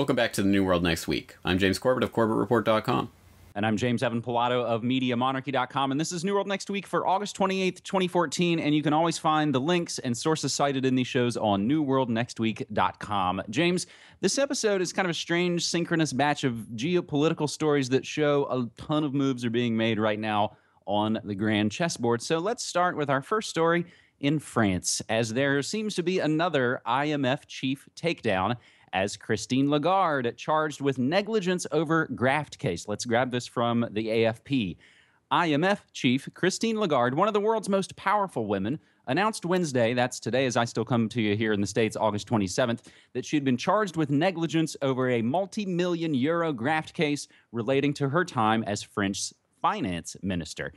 Welcome back to the New World Next Week. I'm James Corbett of CorbettReport.com. And I'm James Evan Pilato of MediaMonarchy.com. And this is New World Next Week for August 28th, 2014. And you can always find the links and sources cited in these shows on NewWorldNextWeek.com. James, this episode is kind of a strange, synchronous batch of geopolitical stories that show a ton of moves are being made right now on the grand chessboard. So let's start with our first story in France, as there seems to be another IMF chief takedown as Christine Lagarde charged with negligence over graft case. Let's grab this from the AFP. IMF chief Christine Lagarde, one of the world's most powerful women, announced Wednesday, that's today as I still come to you here in the States, August 27th, that she'd been charged with negligence over a multi million euro graft case relating to her time as French finance minister.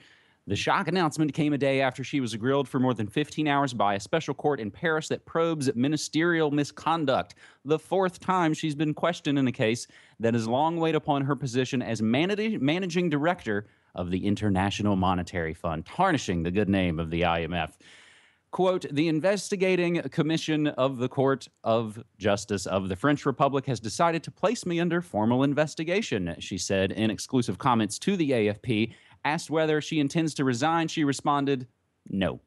The shock announcement came a day after she was grilled for more than 15 hours by a special court in Paris that probes ministerial misconduct, the fourth time she's been questioned in a case that has long weighed upon her position as managing director of the International Monetary Fund, tarnishing the good name of the IMF. Quote, the investigating commission of the Court of Justice of the French Republic has decided to place me under formal investigation, she said in exclusive comments to the AFP Asked whether she intends to resign, she responded, no.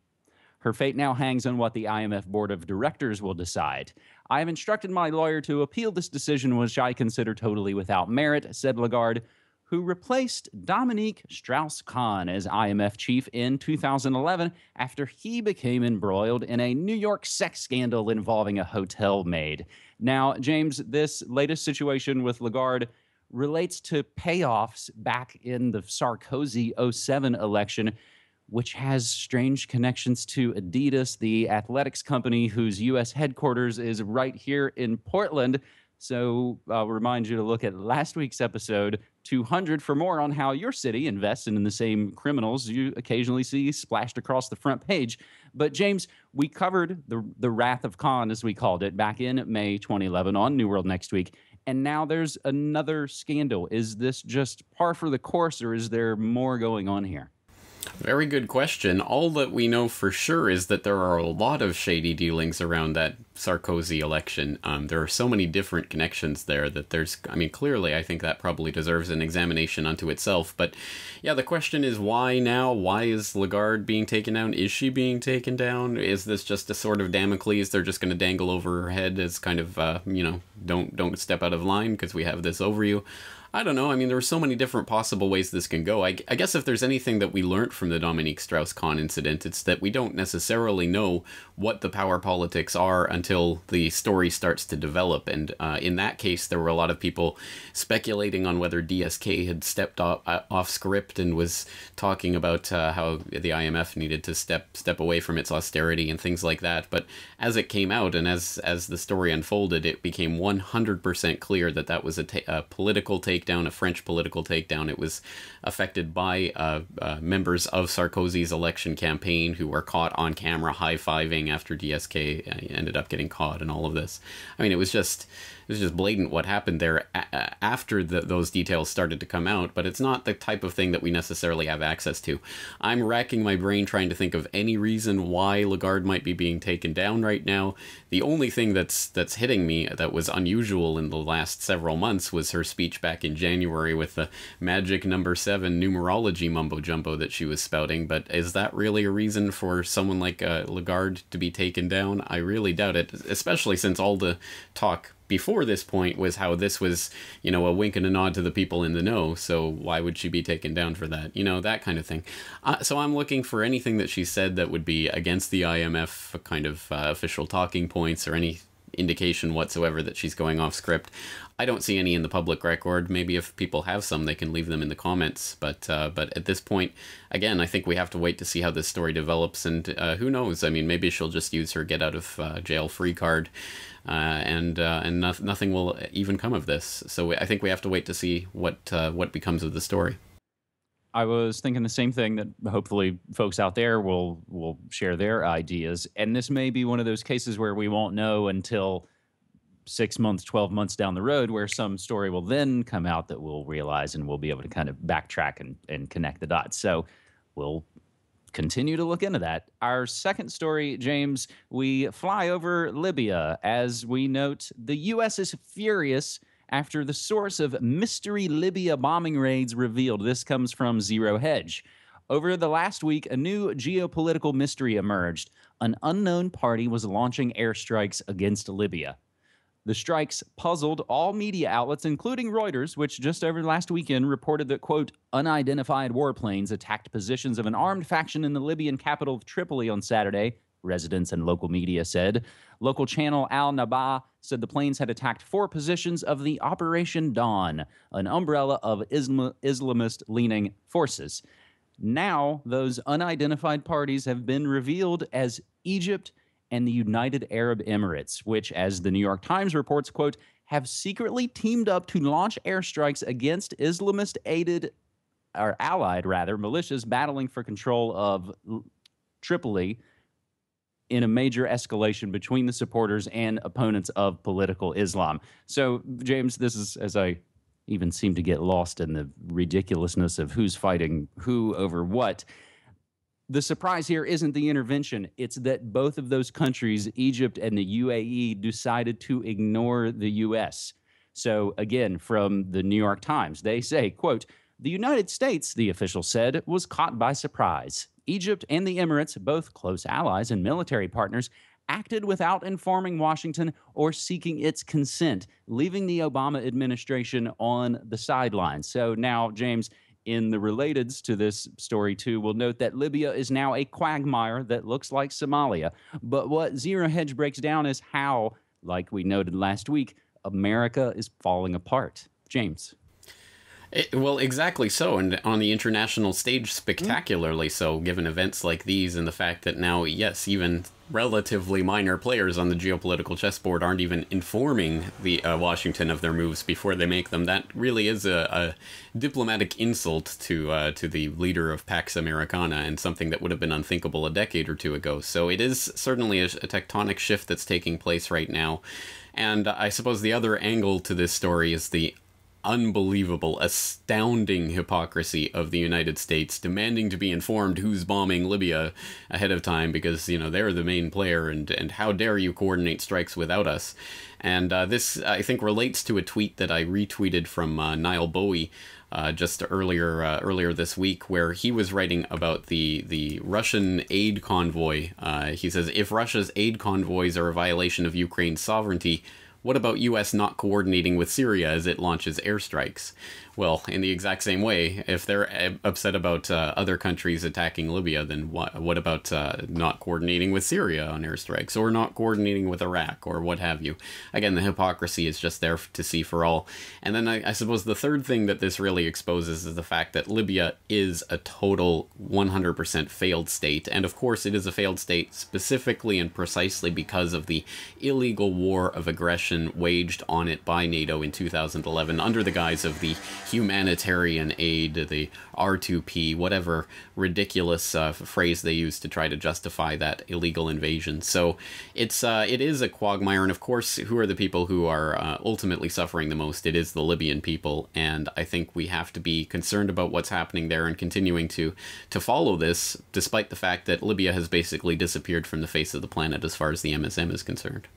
Her fate now hangs on what the IMF board of directors will decide. I have instructed my lawyer to appeal this decision, which I consider totally without merit, said Lagarde, who replaced Dominique Strauss Kahn as IMF chief in 2011 after he became embroiled in a New York sex scandal involving a hotel maid. Now, James, this latest situation with Lagarde relates to payoffs back in the Sarkozy 07 election, which has strange connections to Adidas, the athletics company whose U.S. headquarters is right here in Portland. So I'll remind you to look at last week's episode 200 for more on how your city invests in the same criminals you occasionally see splashed across the front page. But James, we covered the the Wrath of Khan, as we called it, back in May 2011 on New World Next Week, and now there's another scandal. Is this just par for the course, or is there more going on here? Very good question. All that we know for sure is that there are a lot of shady dealings around that Sarkozy election. Um, there are so many different connections there that there's, I mean, clearly, I think that probably deserves an examination unto itself. But yeah, the question is why now? Why is Lagarde being taken down? Is she being taken down? Is this just a sort of Damocles they're just going to dangle over her head as kind of, uh, you know, don't don't step out of line because we have this over you? I don't know. I mean, there are so many different possible ways this can go. I, I guess if there's anything that we learned from the Dominique Strauss-Kahn incident, it's that we don't necessarily know what the power politics are until the story starts to develop. And uh, in that case, there were a lot of people speculating on whether DSK had stepped off, uh, off script and was talking about uh, how the IMF needed to step step away from its austerity and things like that. But as it came out and as as the story unfolded, it became 100% clear that that was a, a political take takedown, a French political takedown. It was affected by uh, uh, members of Sarkozy's election campaign who were caught on camera high fiving after DSK uh, ended up getting caught and all of this. I mean, it was just was just blatant what happened there after the, those details started to come out, but it's not the type of thing that we necessarily have access to. I'm racking my brain trying to think of any reason why Lagarde might be being taken down right now. The only thing that's that's hitting me that was unusual in the last several months was her speech back in January with the magic number seven numerology mumbo jumbo that she was spouting. But is that really a reason for someone like uh, Lagarde to be taken down? I really doubt it, especially since all the talk before this point was how this was, you know, a wink and a nod to the people in the know. So why would she be taken down for that? You know, that kind of thing. Uh, so I'm looking for anything that she said that would be against the IMF kind of uh, official talking points or any indication whatsoever that she's going off script. I don't see any in the public record. Maybe if people have some, they can leave them in the comments. But uh, but at this point, again, I think we have to wait to see how this story develops. And uh, who knows? I mean, maybe she'll just use her get out of uh, jail free card, uh, and uh, and no- nothing will even come of this. So I think we have to wait to see what uh, what becomes of the story. I was thinking the same thing that hopefully folks out there will will share their ideas. And this may be one of those cases where we won't know until six months, 12 months down the road, where some story will then come out that we'll realize and we'll be able to kind of backtrack and, and connect the dots. So we'll continue to look into that. Our second story, James, we fly over Libya as we note the U.S. is furious after the source of mystery Libya bombing raids revealed. This comes from Zero Hedge. Over the last week, a new geopolitical mystery emerged. An unknown party was launching airstrikes against Libya. The strikes puzzled all media outlets, including Reuters, which just over last weekend reported that, quote, unidentified warplanes attacked positions of an armed faction in the Libyan capital of Tripoli on Saturday, residents and local media said. Local channel Al Naba said the planes had attacked four positions of the Operation Dawn, an umbrella of Islam- Islamist leaning forces. Now, those unidentified parties have been revealed as Egypt and the United Arab Emirates, which, as the New York Times reports, quote, have secretly teamed up to launch airstrikes against Islamist aided or allied rather militias battling for control of Tripoli in a major escalation between the supporters and opponents of political Islam. So, James, this is as I even seem to get lost in the ridiculousness of who's fighting who over what. The surprise here isn't the intervention, it's that both of those countries, Egypt and the UAE, decided to ignore the US. So again, from the New York Times, they say, quote, the United States, the official said, was caught by surprise. Egypt and the Emirates, both close allies and military partners, acted without informing Washington or seeking its consent, leaving the Obama administration on the sidelines. So now, James, in the relateds to this story too, we'll note that Libya is now a quagmire that looks like Somalia. But what Zero Hedge breaks down is how, like we noted last week, America is falling apart. James. It, well, exactly so, and on the international stage, spectacularly so, given events like these and the fact that now, yes, even relatively minor players on the geopolitical chessboard aren't even informing the uh, Washington of their moves before they make them. That really is a, a diplomatic insult to uh, to the leader of Pax Americana and something that would have been unthinkable a decade or two ago. So it is certainly a, a tectonic shift that's taking place right now. And I suppose the other angle to this story is the unbelievable, astounding hypocrisy of the United States demanding to be informed who's bombing Libya ahead of time because, you know, they're the main player and, and how dare you coordinate strikes without us. And uh, this, I think, relates to a tweet that I retweeted from uh, Nile Bowie. Uh, just earlier uh, earlier this week, where he was writing about the the Russian aid convoy. Uh, he says if Russia's aid convoys are a violation of Ukraine's sovereignty, what about US not coordinating with Syria as it launches airstrikes? Well, in the exact same way, if they're uh, upset about uh, other countries attacking Libya, then what, what about uh, not coordinating with Syria on airstrikes or not coordinating with Iraq or what have you? Again, the hypocrisy is just there to see for all. And then I, I suppose the third thing that this really exposes is the fact that Libya is a total 100% failed state. And of course, it is a failed state specifically and precisely because of the illegal war of aggression waged on it by NATO in 2011 under the guise of the humanitarian aid, the R2P, whatever ridiculous uh, phrase they use to try to justify that illegal invasion. So it's uh, it is a quagmire, and of course, who are the people who are uh, ultimately suffering the most? It is the Libyan people, and I think we have to be concerned about what's happening there and continuing to to follow this, despite the fact that Libya has basically disappeared from the face of the planet as far as the MSM is concerned.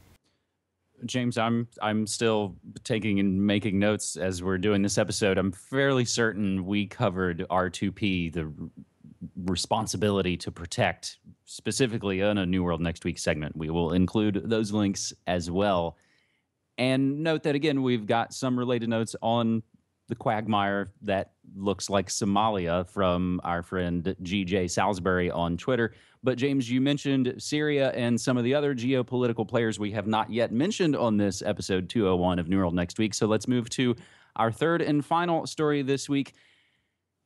James, I'm I'm still taking and making notes as we're doing this episode. I'm fairly certain we covered R2P, the responsibility to protect, specifically in a New World Next Week segment. We will include those links as well. And note that again, we've got some related notes on the quagmire that looks like Somalia from our friend GJ Salisbury on Twitter. But James, you mentioned Syria and some of the other geopolitical players we have not yet mentioned on this episode 201 of New World Next Week. So let's move to our third and final story this week.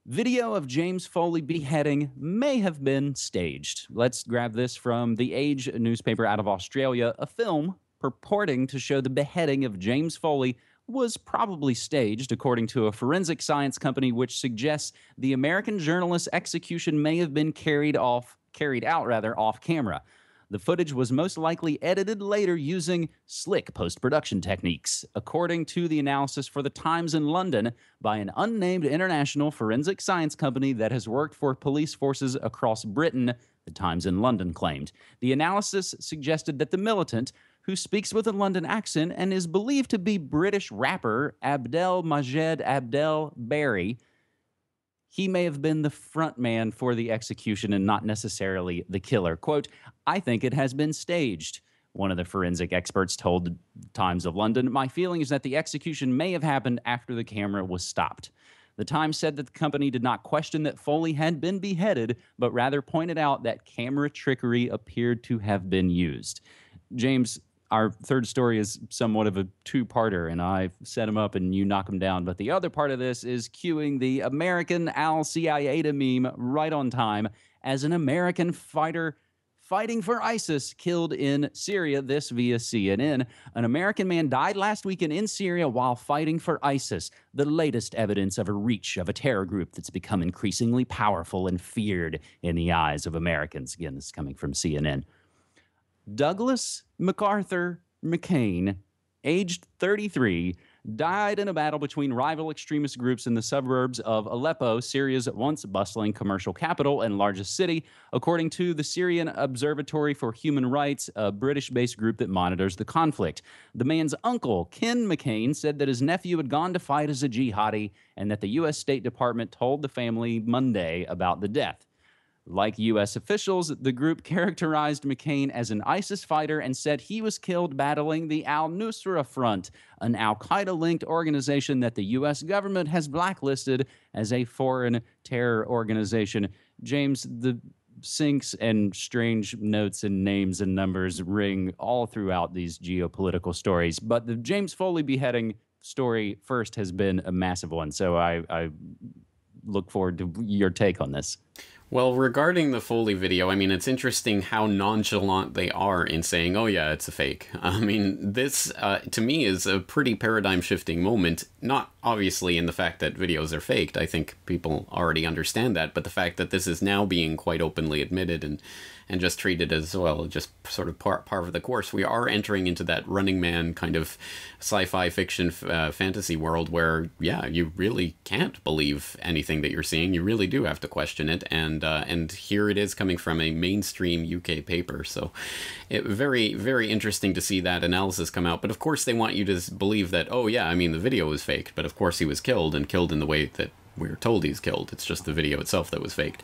Video of James Foley beheading may have been staged. Let's grab this from The Age newspaper out of Australia. A film purporting to show the beheading of James Foley was probably staged, according to a forensic science company, which suggests the American journalist's execution may have been carried off, carried out rather, off camera. The footage was most likely edited later using slick post production techniques, according to the analysis for The Times in London by an unnamed international forensic science company that has worked for police forces across Britain, The Times in London claimed. The analysis suggested that the militant, who speaks with a London accent and is believed to be British rapper Abdel Majed Abdel Bary. He may have been the front man for the execution and not necessarily the killer. Quote, I think it has been staged. One of the forensic experts told the Times of London, My feeling is that the execution may have happened after the camera was stopped. The Times said that the company did not question that Foley had been beheaded, but rather pointed out that camera trickery appeared to have been used. James, our third story is somewhat of a two-parter, and I set them up and you knock them down. But the other part of this is cueing the American Al Qaeda meme right on time as an American fighter fighting for ISIS killed in Syria. This via CNN. An American man died last weekend in Syria while fighting for ISIS, the latest evidence of a reach of a terror group that's become increasingly powerful and feared in the eyes of Americans. Again, this is coming from CNN. Douglas MacArthur McCain, aged 33, died in a battle between rival extremist groups in the suburbs of Aleppo, Syria's once bustling commercial capital and largest city, according to the Syrian Observatory for Human Rights, a British based group that monitors the conflict. The man's uncle, Ken McCain, said that his nephew had gone to fight as a jihadi and that the U.S. State Department told the family Monday about the death. Like U.S. officials, the group characterized McCain as an ISIS fighter and said he was killed battling the Al Nusra Front, an Al Qaeda linked organization that the U.S. government has blacklisted as a foreign terror organization. James, the syncs and strange notes and names and numbers ring all throughout these geopolitical stories. But the James Foley beheading story first has been a massive one. So I, I look forward to your take on this. Well, regarding the Foley video, I mean, it's interesting how nonchalant they are in saying, oh, yeah, it's a fake. I mean, this, uh, to me, is a pretty paradigm shifting moment. Not obviously in the fact that videos are faked. I think people already understand that. But the fact that this is now being quite openly admitted and and just treat it as well, just sort of part, part of the course. We are entering into that Running Man kind of sci-fi fiction uh, fantasy world where, yeah, you really can't believe anything that you're seeing. You really do have to question it, and uh, and here it is coming from a mainstream UK paper. So, it very very interesting to see that analysis come out. But of course, they want you to believe that, oh yeah, I mean the video was faked, but of course he was killed and killed in the way that we are told he's killed. It's just the video itself that was faked.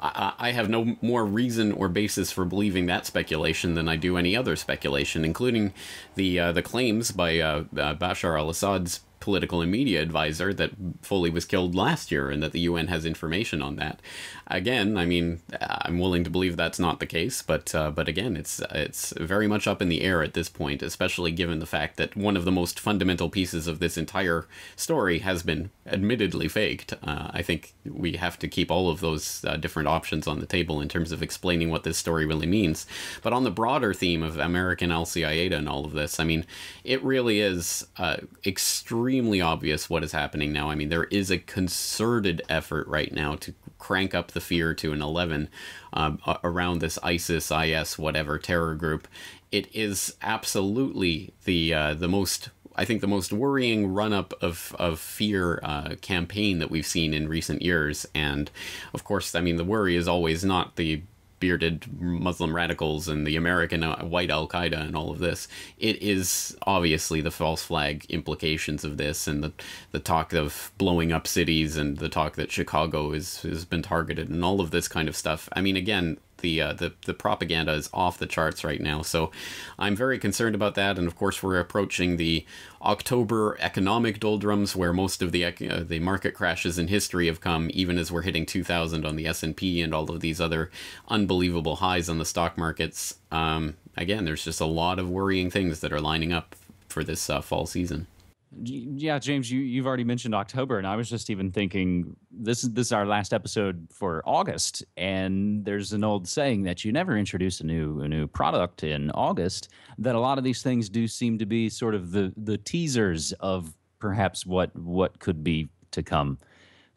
I, I, have no more reason or basis for believing that speculation than I do any other speculation, including the uh, the claims by uh, uh, Bashar al-Assad's political and media advisor that Foley was killed last year and that the UN has information on that. Again, I mean, I'm willing to believe that's not the case, but uh, but again, it's it's very much up in the air at this point, especially given the fact that one of the most fundamental pieces of this entire story has been admittedly faked. Uh, I think we have to keep all of those uh, different options on the table in terms of explaining what this story really means. But on the broader theme of American Qaeda and all of this, I mean, it really is uh, extremely extremely obvious what is happening now. I mean, there is a concerted effort right now to crank up the fear to an 11 um, around this ISIS, IS, whatever terror group. It is absolutely the uh, the most I think the most worrying run up of, of fear uh, campaign that we've seen in recent years. And of course, I mean, the worry is always not the bearded Muslim radicals and the American uh, white Al Qaeda and all of this. It is obviously the false flag implications of this and the the talk of blowing up cities and the talk that Chicago is has been targeted and all of this kind of stuff. I mean, again, the uh, the the propaganda is off the charts right now. So I'm very concerned about that. And of course, we're approaching the October economic doldrums, where most of the uh, the market crashes in history have come, even as we're hitting 2,000 on the S and P and all of these other unbelievable highs on the stock markets. Um, again, there's just a lot of worrying things that are lining up for this uh, fall season. Yeah, James, you you've already mentioned October, and I was just even thinking this is this is our last episode for August, and there's an old saying that you never introduce a new a new product in August. That a lot of these things do seem to be sort of the the teasers of perhaps what what could be to come.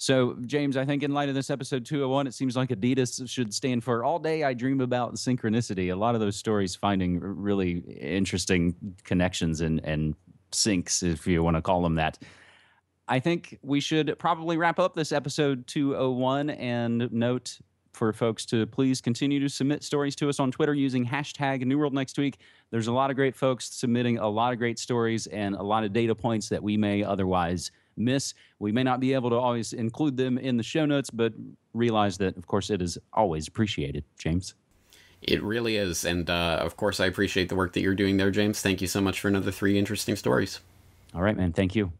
So, James, I think in light of this episode 201, it seems like Adidas should stand for All Day I Dream About Synchronicity. A lot of those stories finding really interesting connections and, and syncs, if you want to call them that. I think we should probably wrap up this episode 201 and note for folks to please continue to submit stories to us on Twitter using hashtag New World Next Week. There's a lot of great folks submitting a lot of great stories and a lot of data points that we may otherwise miss. We may not be able to always include them in the show notes, but realize that, of course, it is always appreciated. James? It really is. And uh, of course, I appreciate the work that you're doing there, James. Thank you so much for another three interesting stories. All right, man. Thank you.